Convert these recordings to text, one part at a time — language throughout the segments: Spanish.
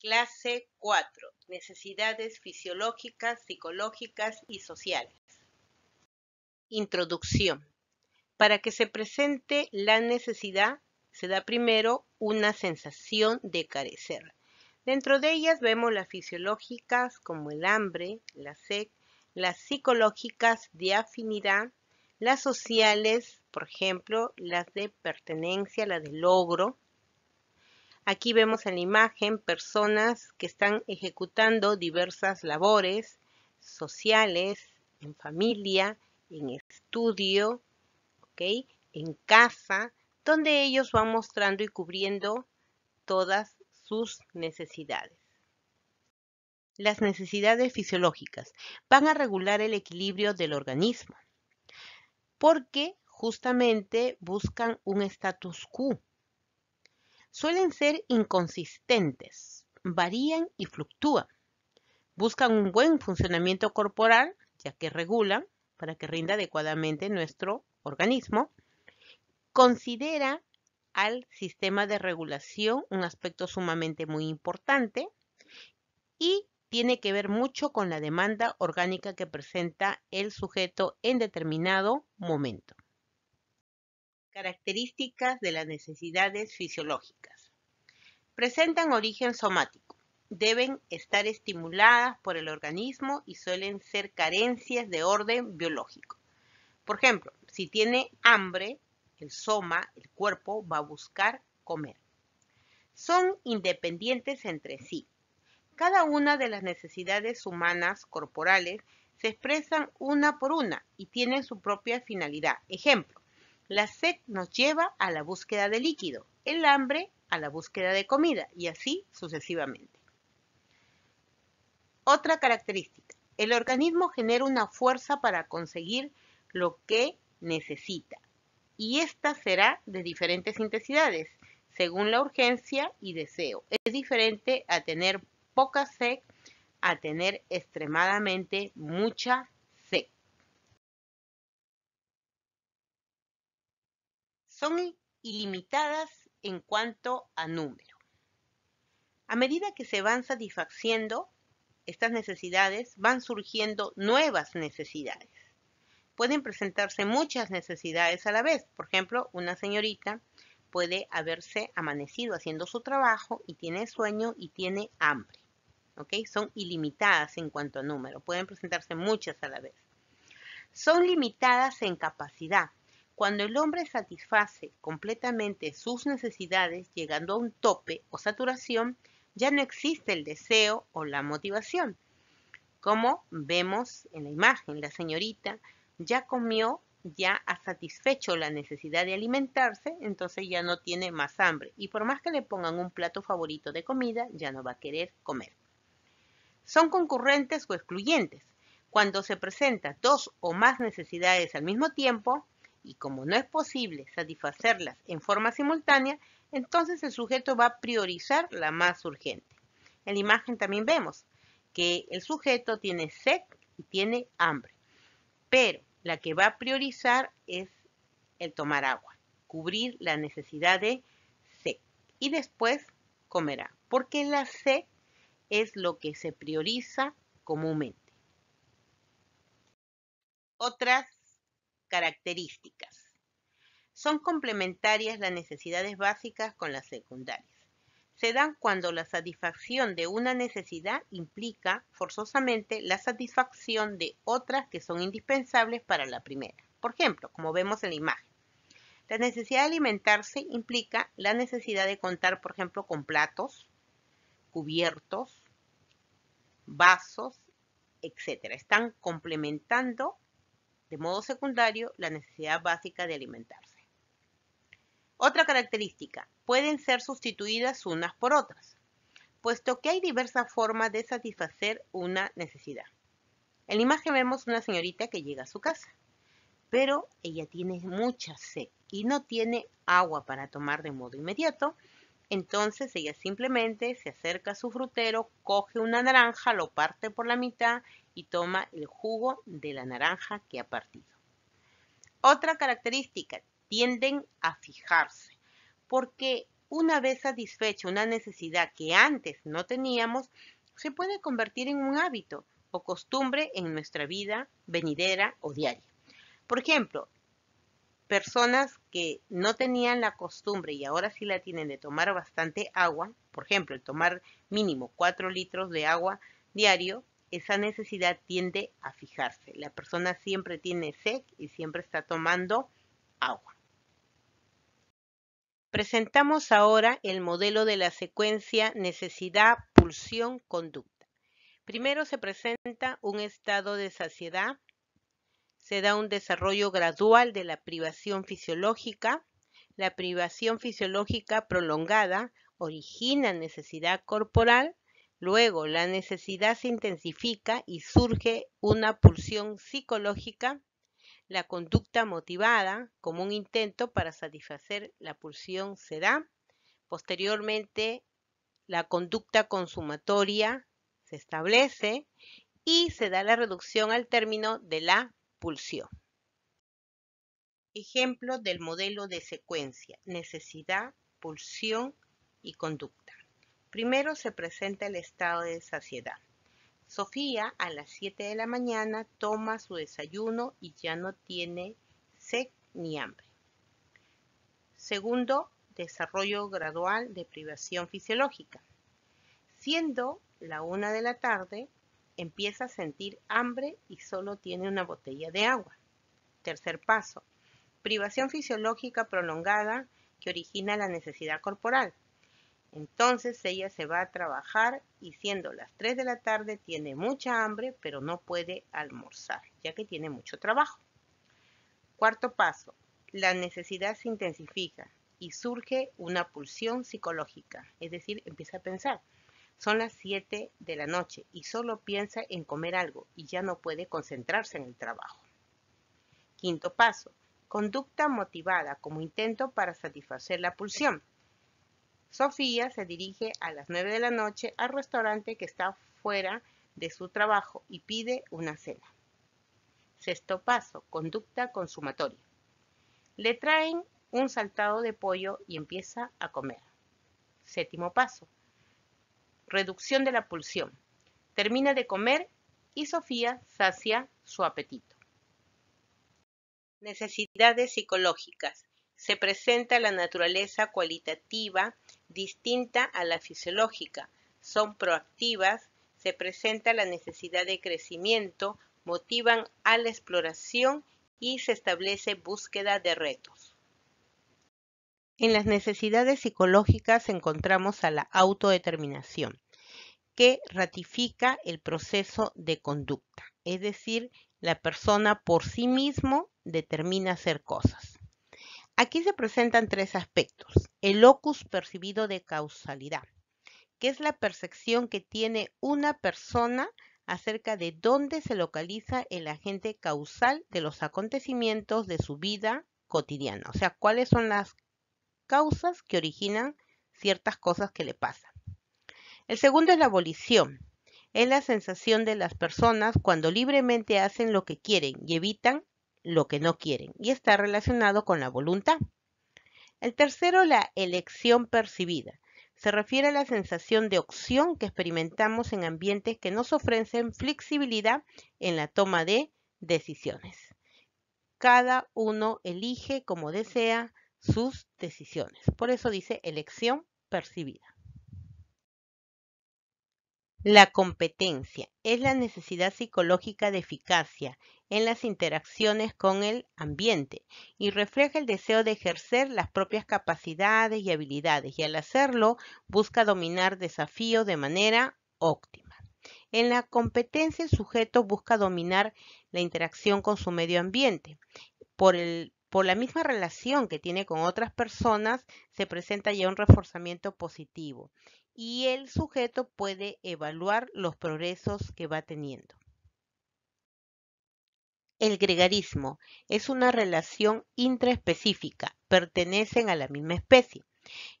Clase 4. Necesidades fisiológicas, psicológicas y sociales. Introducción. Para que se presente la necesidad, se da primero una sensación de carecer. Dentro de ellas vemos las fisiológicas como el hambre, la sed, las psicológicas de afinidad, las sociales, por ejemplo, las de pertenencia, la de logro, Aquí vemos en la imagen personas que están ejecutando diversas labores sociales, en familia, en estudio, en casa, donde ellos van mostrando y cubriendo todas sus necesidades. Las necesidades fisiológicas van a regular el equilibrio del organismo porque justamente buscan un status quo, suelen ser inconsistentes, varían y fluctúan. Buscan un buen funcionamiento corporal, ya que regulan para que rinda adecuadamente nuestro organismo. Considera al sistema de regulación un aspecto sumamente muy importante y tiene que ver mucho con la demanda orgánica que presenta el sujeto en determinado momento. Características de las necesidades fisiológicas. Presentan origen somático. Deben estar estimuladas por el organismo y suelen ser carencias de orden biológico. Por ejemplo, si tiene hambre, el soma, el cuerpo, va a buscar comer. Son independientes entre sí. Cada una de las necesidades humanas corporales se expresan una por una y tienen su propia finalidad. Ejemplo, la sed nos lleva a la búsqueda de líquido, el hambre a la búsqueda de comida y así sucesivamente. Otra característica, el organismo genera una fuerza para conseguir lo que necesita y esta será de diferentes intensidades según la urgencia y deseo. Es diferente a tener poca sed a tener extremadamente mucha son ilimitadas en cuanto a número. A medida que se van satisfaciendo estas necesidades, van surgiendo nuevas necesidades. Pueden presentarse muchas necesidades a la vez. Por ejemplo, una señorita puede haberse amanecido haciendo su trabajo y tiene sueño y tiene hambre. Son ilimitadas en cuanto a número. Pueden presentarse muchas a la vez. Son limitadas en capacidad. Cuando el hombre satisface completamente sus necesidades llegando a un tope o saturación, ya no existe el deseo o la motivación. Como vemos en la imagen, la señorita ya comió, ya ha satisfecho la necesidad de alimentarse, entonces ya no tiene más hambre. Y por más que le pongan un plato favorito de comida, ya no va a querer comer. Son concurrentes o excluyentes. Cuando se presentan dos o más necesidades al mismo tiempo, y como no es posible satisfacerlas en forma simultánea, entonces el sujeto va a priorizar la más urgente. En la imagen también vemos que el sujeto tiene sed y tiene hambre, pero la que va a priorizar es el tomar agua, cubrir la necesidad de sed y después comerá, porque la sed es lo que se prioriza comúnmente. Otras Características. Son complementarias las necesidades básicas con las secundarias. Se dan cuando la satisfacción de una necesidad implica forzosamente la satisfacción de otras que son indispensables para la primera. Por ejemplo, como vemos en la imagen. La necesidad de alimentarse implica la necesidad de contar, por ejemplo, con platos, cubiertos, vasos, etc. Están complementando de modo secundario, la necesidad básica de alimentarse. Otra característica, pueden ser sustituidas unas por otras, puesto que hay diversas formas de satisfacer una necesidad. En la imagen vemos una señorita que llega a su casa, pero ella tiene mucha sed y no tiene agua para tomar de modo inmediato, entonces ella simplemente se acerca a su frutero, coge una naranja, lo parte por la mitad y toma el jugo de la naranja que ha partido. Otra característica, tienden a fijarse, porque una vez satisfecha una necesidad que antes no teníamos, se puede convertir en un hábito o costumbre en nuestra vida venidera o diaria. Por ejemplo, personas que no tenían la costumbre y ahora sí la tienen de tomar bastante agua, por ejemplo, el tomar mínimo 4 litros de agua diario, esa necesidad tiende a fijarse. La persona siempre tiene sed y siempre está tomando agua. Presentamos ahora el modelo de la secuencia necesidad, pulsión, conducta. Primero se presenta un estado de saciedad, se da un desarrollo gradual de la privación fisiológica, la privación fisiológica prolongada origina necesidad corporal, luego la necesidad se intensifica y surge una pulsión psicológica, la conducta motivada como un intento para satisfacer la pulsión se da. Posteriormente, la conducta consumatoria se establece y se da la reducción al término de la pulsión. Ejemplo del modelo de secuencia, necesidad, pulsión y conducta. Primero se presenta el estado de saciedad. Sofía a las 7 de la mañana toma su desayuno y ya no tiene sed ni hambre. Segundo, desarrollo gradual de privación fisiológica. Siendo la una de la tarde, empieza a sentir hambre y solo tiene una botella de agua. Tercer paso, privación fisiológica prolongada que origina la necesidad corporal. Entonces ella se va a trabajar y siendo las 3 de la tarde tiene mucha hambre, pero no puede almorzar, ya que tiene mucho trabajo. Cuarto paso, la necesidad se intensifica y surge una pulsión psicológica, es decir, empieza a pensar. Son las 7 de la noche y solo piensa en comer algo y ya no puede concentrarse en el trabajo. Quinto paso, conducta motivada como intento para satisfacer la pulsión. Sofía se dirige a las 9 de la noche al restaurante que está fuera de su trabajo y pide una cena. Sexto paso, conducta consumatoria. Le traen un saltado de pollo y empieza a comer. Séptimo paso, reducción de la pulsión. Termina de comer y Sofía sacia su apetito. Necesidades psicológicas. Se presenta la naturaleza cualitativa distinta a la fisiológica, son proactivas, se presenta la necesidad de crecimiento, motivan a la exploración y se establece búsqueda de retos. En las necesidades psicológicas encontramos a la autodeterminación, que ratifica el proceso de conducta, es decir, la persona por sí mismo determina hacer cosas. Aquí se presentan tres aspectos. El locus percibido de causalidad, que es la percepción que tiene una persona acerca de dónde se localiza el agente causal de los acontecimientos de su vida cotidiana. O sea, cuáles son las causas que originan ciertas cosas que le pasan. El segundo es la abolición. Es la sensación de las personas cuando libremente hacen lo que quieren y evitan lo que no quieren y está relacionado con la voluntad. El tercero, la elección percibida. Se refiere a la sensación de opción que experimentamos en ambientes que nos ofrecen flexibilidad en la toma de decisiones. Cada uno elige como desea sus decisiones. Por eso dice elección percibida. La competencia es la necesidad psicológica de eficacia en las interacciones con el ambiente y refleja el deseo de ejercer las propias capacidades y habilidades y al hacerlo busca dominar desafíos de manera óptima. En la competencia el sujeto busca dominar la interacción con su medio ambiente. Por, por la misma relación que tiene con otras personas se presenta ya un reforzamiento positivo y el sujeto puede evaluar los progresos que va teniendo. El gregarismo es una relación intraespecífica, pertenecen a la misma especie,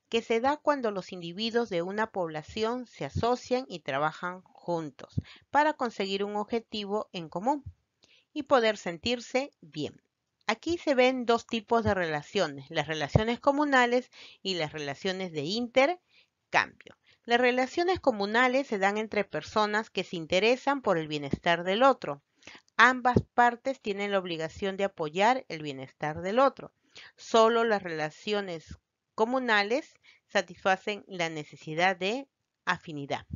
que se da cuando los individuos de una población se asocian y trabajan juntos para conseguir un objetivo en común y poder sentirse bien. Aquí se ven dos tipos de relaciones, las relaciones comunales y las relaciones de intercambio. Las relaciones comunales se dan entre personas que se interesan por el bienestar del otro. Ambas partes tienen la obligación de apoyar el bienestar del otro. Solo las relaciones comunales satisfacen la necesidad de afinidad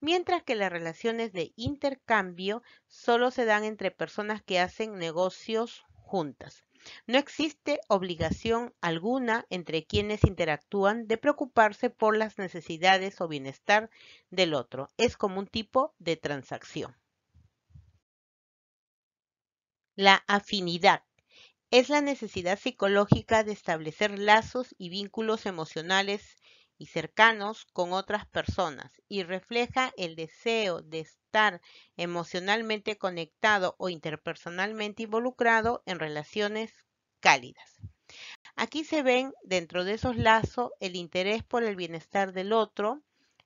mientras que las relaciones de intercambio solo se dan entre personas que hacen negocios No existe obligación alguna entre quienes interactúan de preocuparse por las necesidades o bienestar del otro. Es como un tipo de transacción. La afinidad es la necesidad psicológica de establecer lazos y vínculos emocionales y cercanos con otras personas y refleja el deseo de estar emocionalmente conectado o interpersonalmente involucrado en relaciones cálidas. Aquí se ven dentro de esos lazos el interés por el bienestar del otro,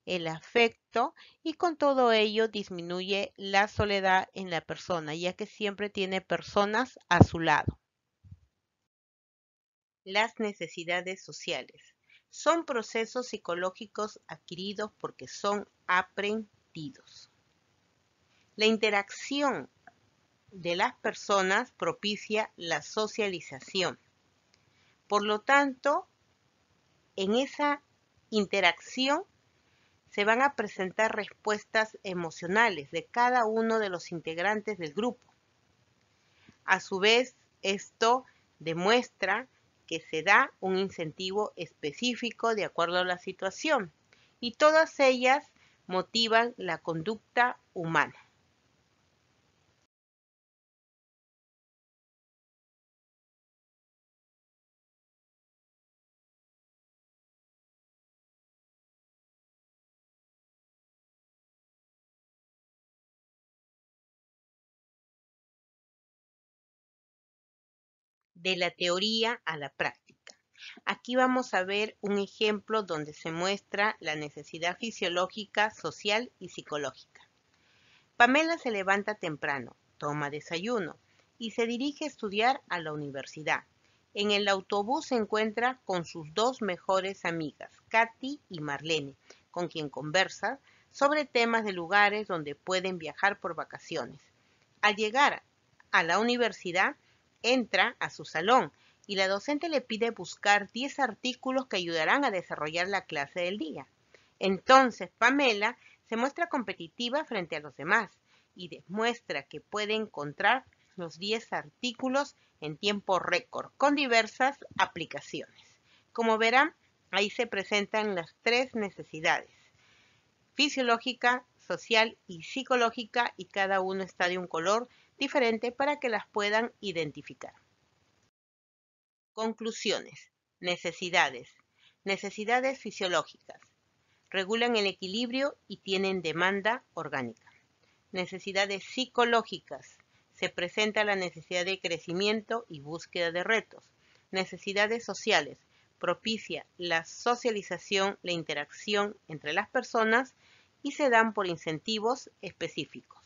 el afecto y con todo ello disminuye la soledad en la persona, ya que siempre tiene personas a su lado. Las necesidades sociales son procesos psicológicos adquiridos porque son aprendidos. La interacción de las personas propicia la socialización. Por lo tanto, en esa interacción se van a presentar respuestas emocionales de cada uno de los integrantes del grupo. A su vez, esto demuestra que se da un incentivo específico de acuerdo a la situación y todas ellas motivan la conducta humana. De la teoría a la práctica. Aquí vamos a ver un ejemplo donde se muestra la necesidad fisiológica, social y psicológica. Pamela se levanta temprano, toma desayuno y se dirige a estudiar a la universidad. En el autobús se encuentra con sus dos mejores amigas, Katy y Marlene, con quien conversa sobre temas de lugares donde pueden viajar por vacaciones. Al llegar a la universidad, entra a su salón y la docente le pide buscar 10 artículos que ayudarán a desarrollar la clase del día. Entonces Pamela se muestra competitiva frente a los demás y demuestra que puede encontrar los 10 artículos en tiempo récord con diversas aplicaciones. Como verán, ahí se presentan las tres necesidades, fisiológica, social y psicológica, y cada uno está de un color diferente para que las puedan identificar. Conclusiones. Necesidades. Necesidades fisiológicas. Regulan el equilibrio y tienen demanda orgánica. Necesidades psicológicas. Se presenta la necesidad de crecimiento y búsqueda de retos. Necesidades sociales. Propicia la socialización, la interacción entre las personas y se dan por incentivos específicos.